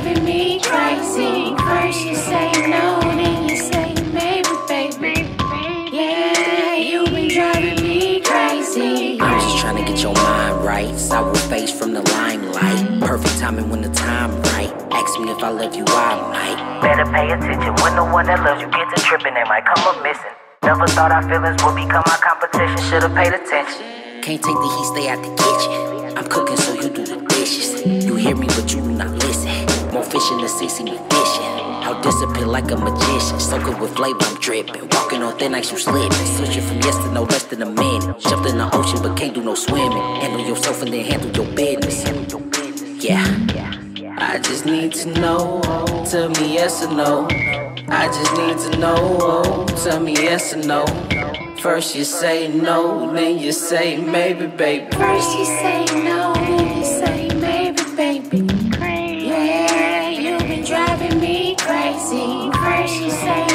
driving me crazy. First you say no, then you say maybe, baby. Yeah, you've been driving me crazy. I'm just trying to get your mind right. Sour face from the limelight. Perfect timing when the time right. Ask me if I love you, I might. Better pay attention when the one that loves you gets to tripping, they might come up missing. Never thought our feelings would become our competition, should've paid attention. Can't take the heat, stay out the kitchen. See. Out discipline like a magician. Soaking with flavor, I'm dripping. Walking on thin ice, you slipping. Switching from yes to no less than a minute. Jumped in the ocean, but can't do no swimming. Handle yourself and then handle your business. Yeah. I just need to know. Tell me yes or no. I just need to know. Tell me yes or no. First you say no, then you say maybe, baby. First you say no, say, say.